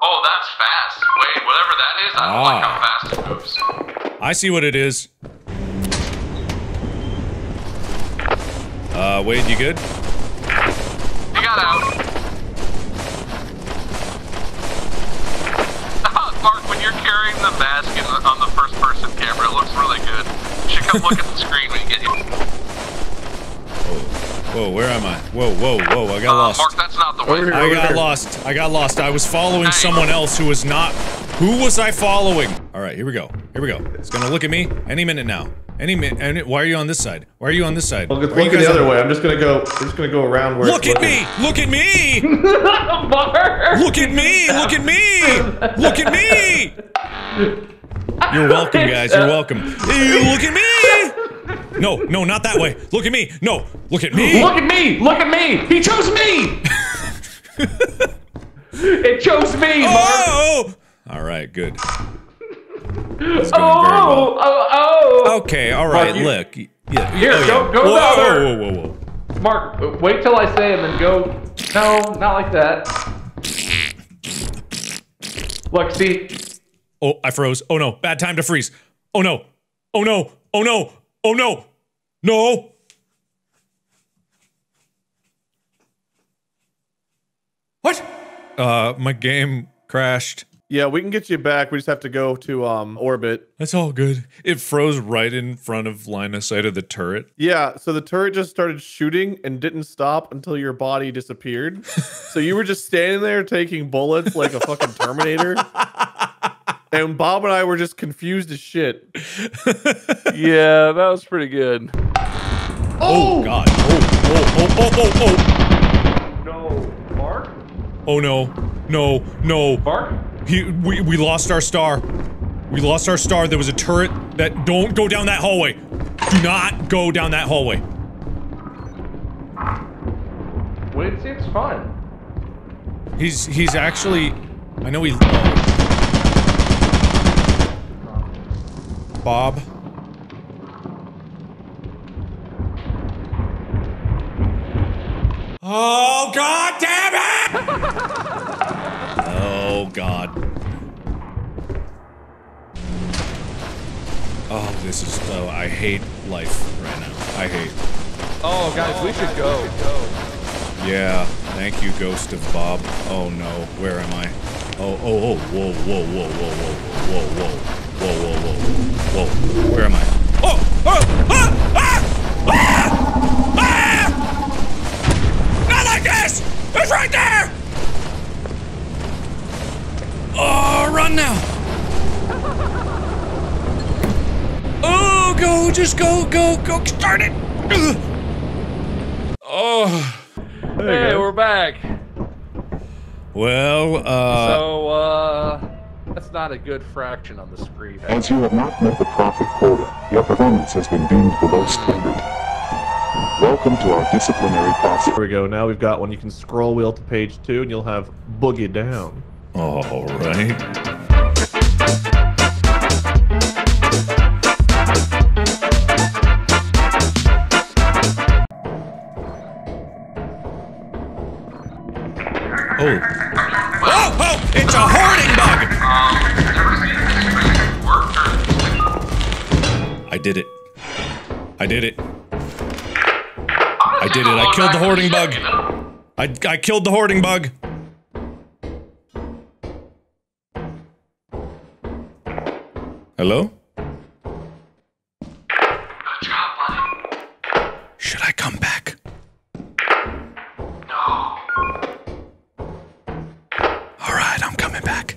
Oh, that's fast. Wait, whatever that is, I don't like how Ah. fast it moves. I see what it is. Uh, Wade, you good? You got out. Mark, when you're carrying the basket on the first person camera, it looks really good. You should come look at the screen when you get here. Whoa, where am I? Whoa, whoa, whoa, I got Uh, lost. Mark, that's not the way. I got lost. I got lost. I was following Hey. someone else who was not. Who was I following? All right, here we go. Here we go. It's gonna look at me any minute now. Any minute. Any, why are you on this side? Why are you on this side? Well, it's Why are you looking the other on- way. I'm just gonna go. We're just gonna go around where. Look it's at me! Look at me! Look at me! Look at me! Look at me! You're welcome, guys. You're welcome. Ew, look at me! No, no, not that way. Look at me. No, look at me. look at me! Look at me! He chose me! it chose me, Mark! Oh! All right, good. It's going very Oh, well. oh, oh! Okay, all right. You- look. Yeah, Here, oh, yeah. go- go whoa, whoa, whoa, whoa, whoa. Mark, wait till I say and then go. No, not like that. Look, see? Oh, I froze. Oh no, bad time to freeze. Oh no. Oh no. Oh no. Oh no. No. What? Uh, my game crashed. Yeah, we can get you back. We just have to go to um orbit. That's all good. It froze right in front of line of sight of the turret. Yeah, so the turret just started shooting and didn't stop until your body disappeared. so you were just standing there taking bullets like a fucking Terminator. and Bob and I were just confused as shit. Yeah, that was pretty good. Oh, god. Oh, oh, oh, oh, oh, oh. No, Mark? oh. Oh no. No, no. Mark? He, we, we lost our star. We lost our star. There was a turret that don't go down that hallway. Do not go down that hallway. Wait, it seems fun. He's he's actually I know he. Bob. Oh god damn it! oh god. Oh, this is oh, I hate life right now. I hate. Oh, guys, we should go. Yeah, thank you, Ghost of Bob. Oh no, where am I? Oh, oh, oh, whoa, whoa, whoa, whoa, whoa, whoa, whoa, whoa, whoa, whoa, whoa, where am I? Oh, oh, ah, ah, ah, ah! Not like this! It's right there! Oh, run now! Oh, go, just go, go, go, start it! Oh. Hey, we're back. Well, uh, So, uh, that's not a good fraction on the screen. As you have not met the profit quota, your performance has been deemed below standard. Welcome to our disciplinary process. Here we go. Now we've got one. You can scroll wheel to page two and you'll have Boogie Down. All right. Oh. Oh, oh, it's a hoarding bug! I did it. I did it. I did it. I killed the hoarding bug. I, I killed the hoarding bug. Hello? Good job, buddy. Should I come back? No. All right, I'm coming back.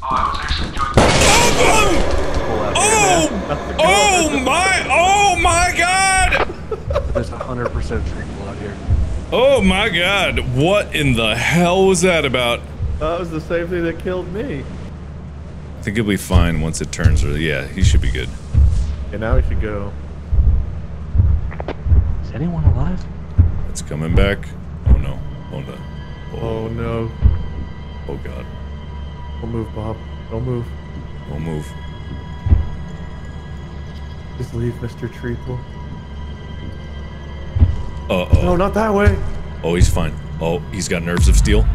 Oh, oh, oh, oh my, oh my god! There's 100% tree out here. Oh my god, what in the hell was that about? That was the same thing that killed me. I think he'll be fine once it turns. Yeah, he should be good. And now we should go. Is anyone alive? It's coming back. Oh no. Oh no. Oh no. Oh god. Don't move, Bob. Don't move. Don't move. Just leave, Mr. Treacle. Uh oh. No, not that way. Oh, he's fine. Oh, he's got nerves of steel.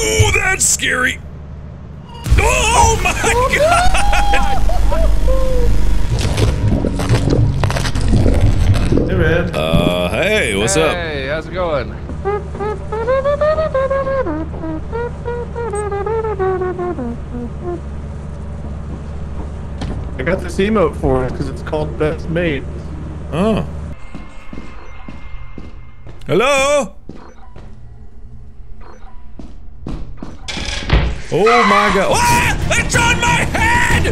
Ooh, that's scary. Oh my god! Hey, man. Uh, hey, what's up? Hey, how's it going? I got this emote for it because it's called Best Mate. Oh. Hello? Oh my god. Ah! It's on my head!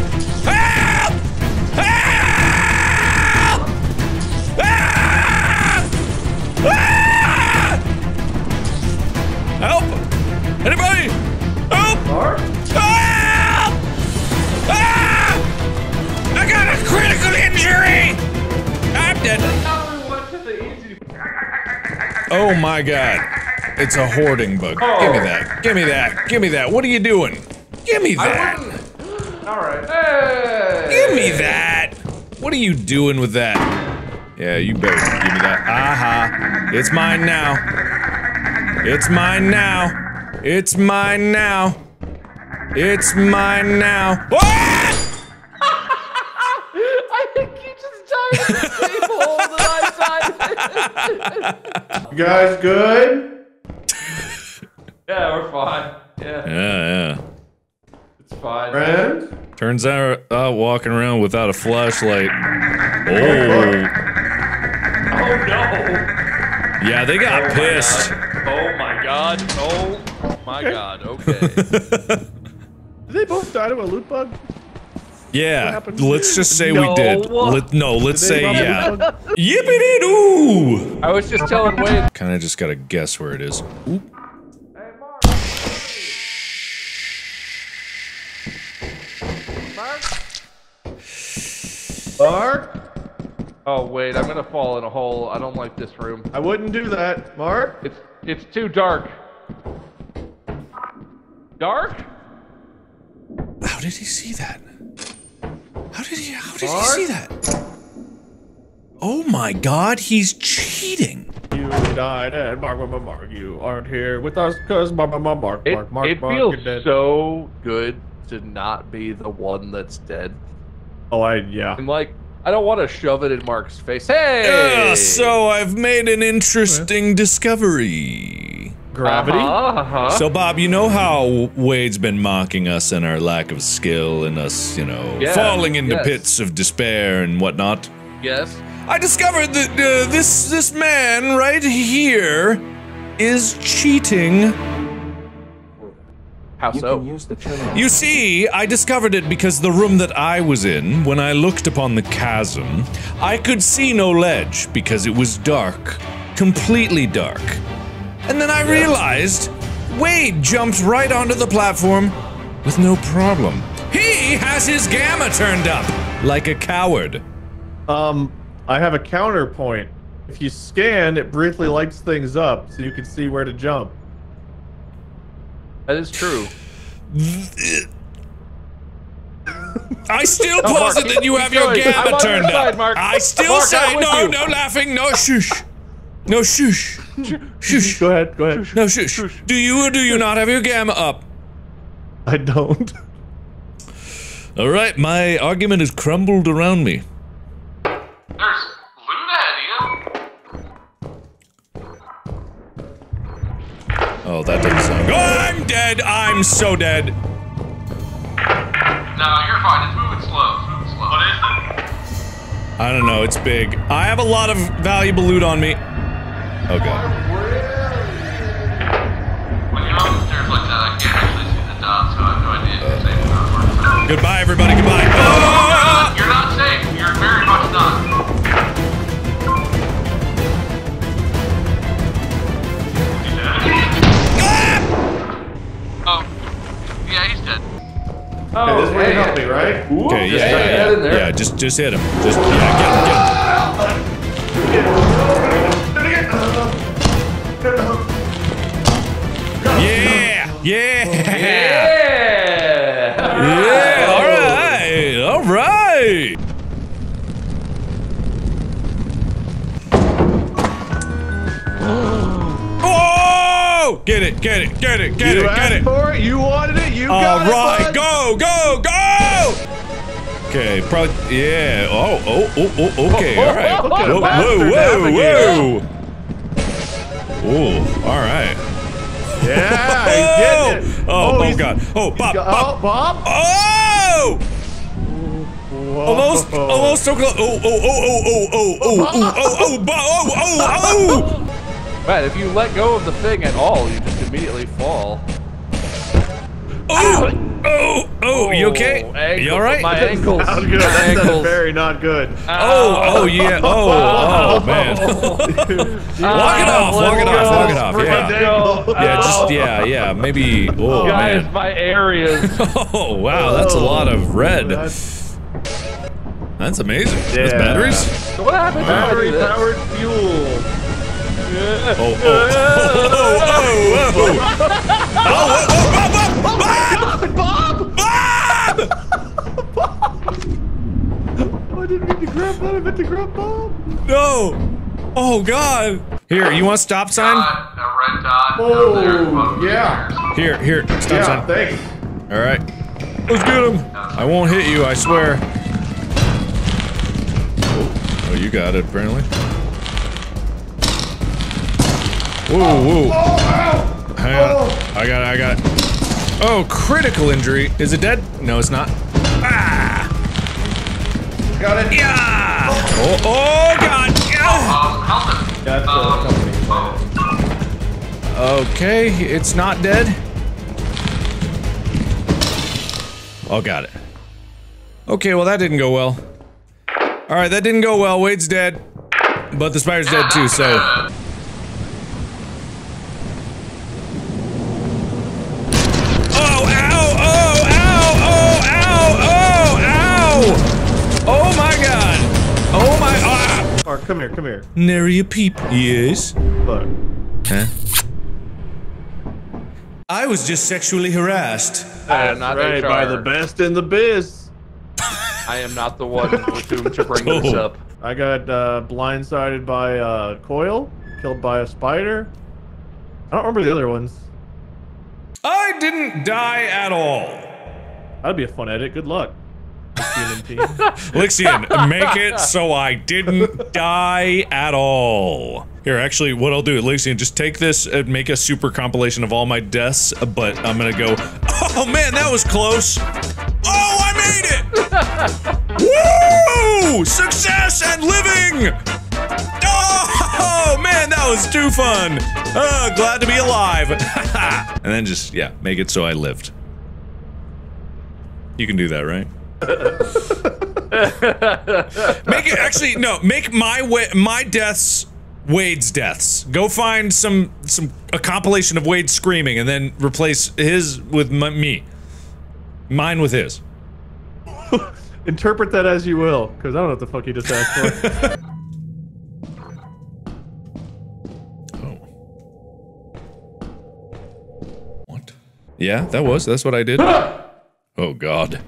Help! Help! Ah! Ah! Help! Anybody? Help! Help! Ah! I got a critical injury! I'm dead. Oh my god. It's a hoarding bug. Give me that. Give me that. Give me that. What are you doing? Give me that. Alright. Hey. Give me that. What are you doing with that? Yeah, you better give me that. Aha. It's mine now. It's mine now. It's mine now. It's mine now. Ah! I think you just died in the same hole that I died in. You guys good? Yeah, we're fine. Yeah, Yeah, yeah. it's fine. Friend? Turns out, uh, walking around without a flashlight. Oh. Oh no! Yeah, they got pissed. Oh my god. Oh my god. Okay. Did they both die to a loot bug? Yeah, let's just say No. we did. Let, no, let's Did say they bomb a yeah. loot bug? Yippity doo! I was just telling Wade. Kind of just gotta guess where it is. Oop. Mark? Oh wait, I'm gonna fall in a hole. I don't like this room. I wouldn't do that. Mark? It's it's too dark. Dark? How did he see that? How did he? How did he see that? Oh my God, he's cheating. You died and Mark, Mark, Mark, Mark, you aren't here with us because Mark, Mark, Mark, Mark, It, Mark, Mark, it Mark, feels so good to not be the one that's dead. Oh, I, yeah. I'm like, I don't want to shove it in Mark's face. Hey! Ah, so I've made an interesting discovery. Gravity? Uh-huh, uh-huh. So Bob, you know how Wade's been mocking us and our lack of skill and us, you know, Yeah, falling into yes. pits of despair and whatnot. yes. I discovered that uh, this this man right here is cheating. How so? You see, I discovered it because the room that I was in, when I looked upon the chasm, I could see no ledge because it was dark, completely dark. And then I realized Wade jumped right onto the platform with no problem. He has his gamma turned up like a coward. Um, I have a counterpoint. If you scan, it briefly lights things up so you can see where to jump. That is true. I still No, Mark, posit that you have your gamma turned side, up. Mark. I still Mark, say no, you. no laughing, no shush. No shush. Shush. Go ahead, go ahead. No shush. Do you or do you not have your gamma up? I don't. All right, my argument has crumbled around me. There's loot ahead you. Oh, that doesn't sound. Oh, I'm dead. I'm so dead. No, you're fine. It's moving slow. It's moving slow. What is it? I don't know. It's big. I have a lot of valuable loot on me. Oh god. When you're on the stairs like that, I can't actually see the dots, so I have no idea if you're safe or not. Goodbye, everybody. Goodbye. Ah! Okay, this way to help me, right? Okay, Just yeah, yeah, get yeah. in there. Yeah, just just hit him. Just yeah, get him, get him. Yeah, yeah, Yeah! yeah. All right, all right. Oh! Get it, get it, get it, get you it, get asked it. for it. You wanted it. You All got right, it. go, go, go! Okay, probably, yeah. Oh, oh, oh, oh, okay, all right. Look at Whoa, Master whoa, whoa, Navigator. whoa. Ooh, all right. Yeah, he's getting it. Oh, oh, he's- God. Oh, Bob, Go- Bob. Oh, Bob. Oh! Whoa. Almost, almost so close. Oh, oh, oh, oh, oh, oh, oh, oh, oh, oh, Bob, oh, oh, oh! Matt, if you let go of the thing at all, you just immediately fall. Oh, oh, oh, you oh, okay? ankle- You all right? My ankles. Not good. My That ankles. very not good. Uh, oh, oh, yeah. Oh, oh, man. Uh, walk it off, walk it off, walk it off. Yeah. Yeah, just, yeah, yeah. Maybe, oh, Guys, man. my areas. Oh, wow, that's a lot of red. Oh, that's That's amazing. That's Yeah. batteries? So what happened? How do I do battery this? powered fuel. Oh, oh, oh, oh, oh, oh. Oh, oh, oh, oh Bob, Bob, Bob! Bob! I didn't mean to grab that. I meant to grab Bob. No! Oh, God. Here, you want stop sign? Dot, a red dot down there. Oh, yeah. ears. Here, here, stop Yeah, sign. thanks. All right. Let's get him. I won't hit you, I swear. Oh, oh you got it, apparently. Whoa, whoa. Oh, oh, oh. Hang on. I got it, I got it. Oh, critical injury. Is it dead? No, it's not. Ah! Got it. Yeah! Oh, oh, God! Yeah! Help it. Um. Okay, it's not dead. Oh, got it. Okay, well, that didn't go well. Alright, that didn't go well. Wade's dead. But the spider's dead too, so. Come here, come here. Nary a peep. Yes? Look. Huh? I was just sexually harassed. I am not right, HR. by the best in the biz. I am not the one with whom to bring this Oh. up. I got uh, blindsided by a coil, killed by a spider. I don't remember the other ones. I didn't die at all. That'd be a fun edit. Good luck. TNT. Lixian, make it so I didn't die at all. Here, actually, what I'll do, Lixian, just take this and make a super compilation of all my deaths, but I'm gonna go, oh man, that was close. Oh, I made it! Woo! Success and living! Oh, man, that was too fun. Oh, glad to be alive. and then just, yeah, make it so I lived. You can do that, right? make it actually no. Make my way my deaths Wade's deaths. Go find some some a compilation of Wade screaming and then replace his with m- me. Mine with his. Interpret that as you will, because I don't know what the fuck you just asked for. Oh What? Yeah, that was. That's what I did. oh God.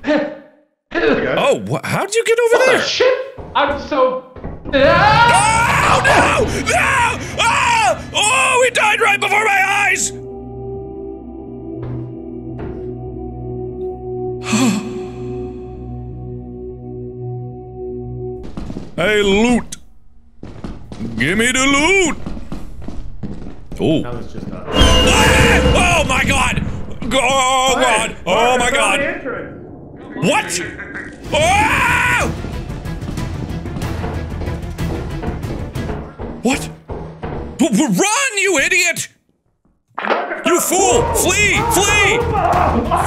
Oh, wh- how'd you get over there? Shit! I'm so. Oh no! No! Ah! Oh, he died right before my eyes! hey, loot! Give me the loot! Oh. that was just Ah! Oh my god! Oh god! Oh my god! What? Oh! What? Run, you idiot! You fool! Flee! Flee!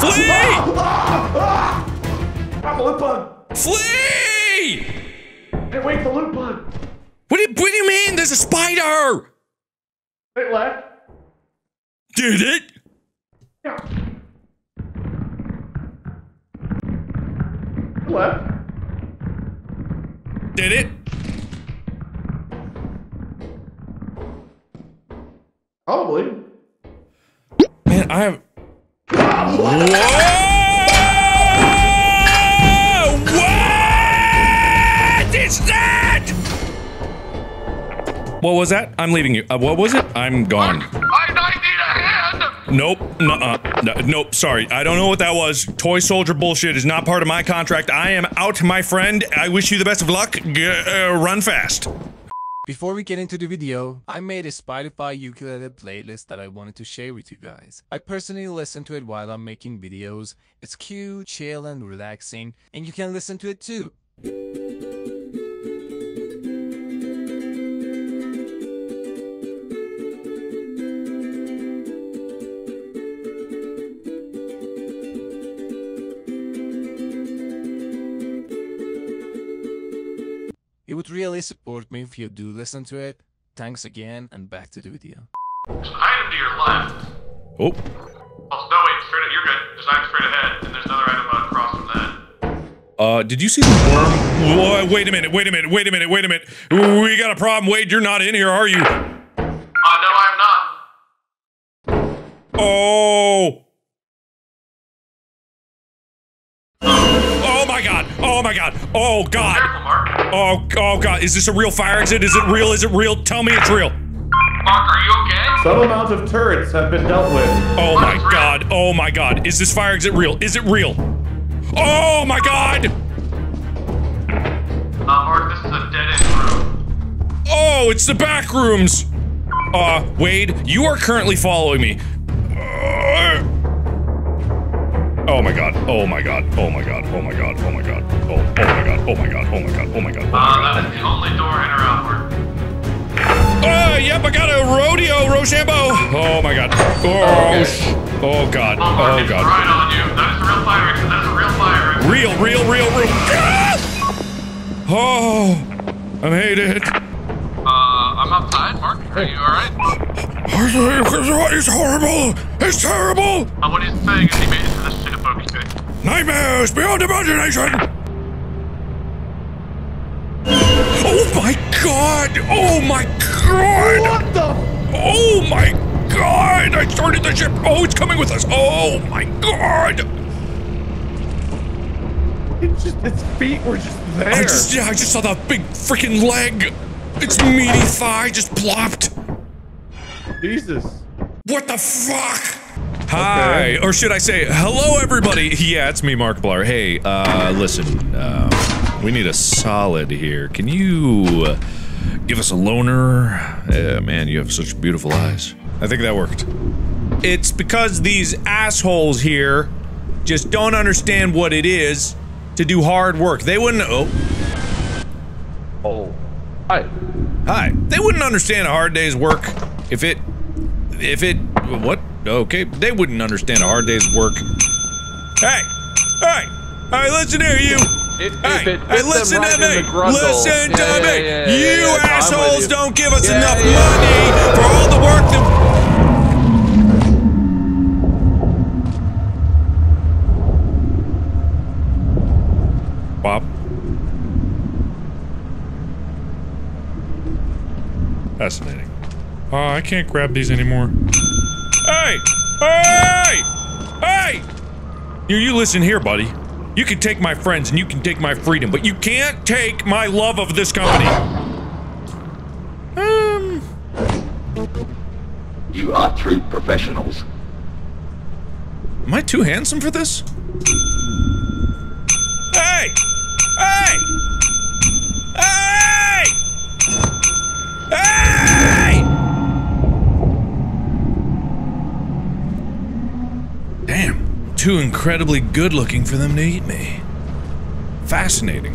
Flee! loot bug! Flee! Hey, wait, the loot bug! What do you, what do you mean? There's a spider! Wait, left. Did it? Left. Did it? Probably. Man, I have. Whoa! What is that? What was that? I'm leaving you. Uh, what was it? I'm gone. I, I need a hand! Nope. Nuh-uh. No, nope. Sorry. I don't know what that was. Toy soldier bullshit is not part of my contract. I am out, my friend. I wish you the best of luck. G uh, run fast. Before we get into the video, I made a Spotify ukulele playlist that I wanted to share with you guys. I personally listen to it while I'm making videos. It's cute, chill, and relaxing, and you can listen to it too. Really support me if you do listen to it. Thanks again, and back to the video. There's an item to your left. Oh. Oh, no, wait, straight You're good. There's an item straight ahead, and there's another item uh, across from that. Uh, did you see the worm? Whoa, wait a minute, wait a minute, wait a minute, wait a minute. We got a problem. Wade, you're not in here, are you? Uh, no, I'm not. Oh. Oh my god. Oh god. Careful, Mark. Oh, oh god. Is this a real fire exit? Is it real? Is it real? Tell me it's real. Mark, are you okay? Some amount of turrets have been dealt with. Oh my god. Oh my god. Is this fire exit real? Is it real? Oh my god. Uh, Mark, this is a dead-end room. Oh, it's the back rooms. Uh, Wade, you are currently following me. Uh, Oh my god. Oh my god. Oh my god. Oh my god. Oh my god. Oh, oh my god. Oh my god. Oh my god. Oh my god. Oh my Uh, that is the only door in or outward. Oh, yep, I got a rodeo, Rochambeau. Oh my god. Oh, sh- oh god. Oh, Mark, Oh god. right on you. That is a real fire. That is a real fire. Real, real, real, real. Ah! Oh, I made it. Uh, I'm outside. Mark, are you alright? It's horrible. It's terrible. Uh, what he's saying is he made it to the ship, okay? Nightmares beyond imagination. Oh my god. Oh my god. What the? Oh my god! I started the ship! Oh, it's coming with us! Oh my god! It's just its feet were just there. I just yeah, I just saw that big freaking leg! Its meaty thigh just plopped! Jesus. What the fuck? Hi, or should I say, hello everybody! Yeah, it's me, Mark Markiplier. Hey, uh, listen, uh, we need a solid here. Can you uh, give us a loner? Uh, man, you have such beautiful eyes. I think that worked. It's because these assholes here just don't understand what it is to do hard work. They wouldn't. Oh, Oh. Hi. hi. They wouldn't understand a hard day's work if it. If it. What? Okay. They wouldn't understand a hard day's work. Hey! Hey! Hey, listen here, you! Hey, it hey, listen right to me! Listen Yeah, to yeah, me! yeah, you assholes you. don't give us enough money for all the work that. Bob? Fascinating. Oh, I can't grab these anymore. Hey! Hey! Hey! You, you listen here, buddy. You can take my friends and you can take my freedom, but you can't take my love of this company. Um. You are true professionals. Am I too handsome for this? Hey! Hey! Hey! Hey! Damn, too incredibly good looking for them to eat me. Fascinating.